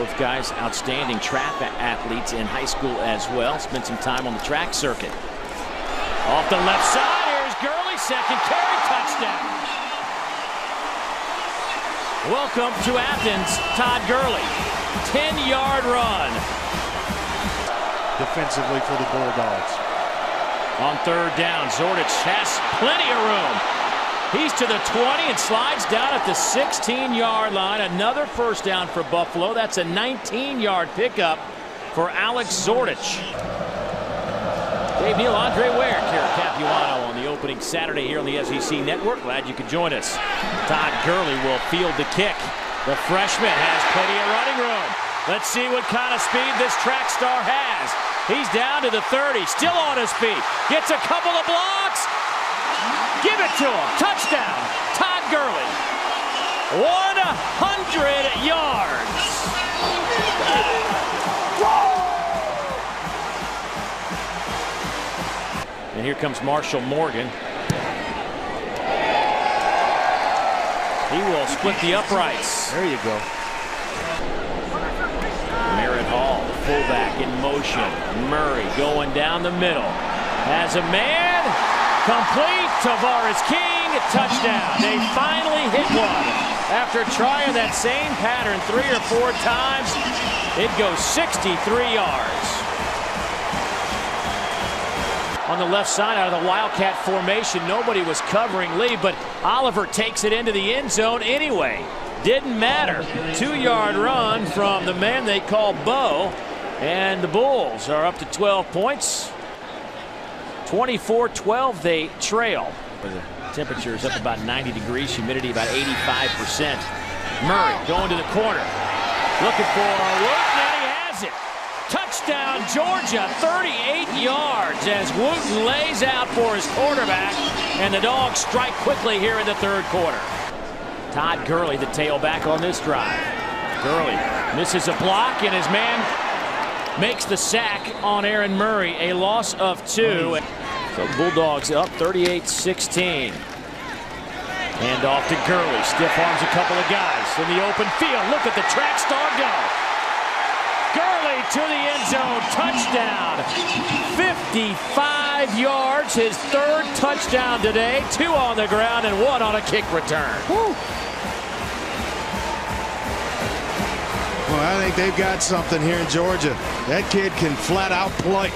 Both guys outstanding track athletes in high school as well. Spent some time on the track circuit. Off the left side, here's Gurley, second carry, touchdown. Welcome to Athens, Todd Gurley. 10-yard run. Defensively for the Bulldogs. On third down, Zordich has plenty of room. He's to the 20 and slides down at the 16-yard line. Another first down for Buffalo. That's a 19-yard pickup for Alex Zordich. Dave Neal, Andre Ware, Kara Capuano on the opening Saturday here on the SEC Network. Glad you could join us. Todd Gurley will field the kick. The freshman has plenty of running room. Let's see what kind of speed this track star has. He's down to the 30, still on his feet. Gets a couple of blocks. Give it to him. Touchdown. Todd Gurley. 100 yards. And here comes Marshall Morgan. He will split the uprights. There you go. Merritt Hall, fullback in motion. Murray going down the middle. Has a man. Complete. Tavarres King. Touchdown. They finally hit one. After trying that same pattern three or four times, it goes 63 yards. On the left side out of the Wildcat formation, nobody was covering Lee, but Oliver takes it into the end zone anyway. Didn't matter. Two-yard run from the man they call Bo, and the Bulls are up to 12 points. 24-12 they trail. The temperature is up about 90 degrees, humidity about 85%. Murray going to the corner. Looking for a and he has it. Touchdown, Georgia, 38 yards as Wooten lays out for his quarterback, and the Dogs strike quickly here in the third quarter. Todd Gurley, the tailback on this drive. Gurley misses a block, and his man makes the sack on Aaron Murray, a loss of two. So Bulldogs up 38-16. Hand off to Gurley. Stiff arms a couple of guys in the open field. Look at the track star go. Gurley to the end zone. Touchdown. 55 yards. His third touchdown today. Two on the ground and one on a kick return. Woo. Well, I think they've got something here in Georgia. That kid can flat out play.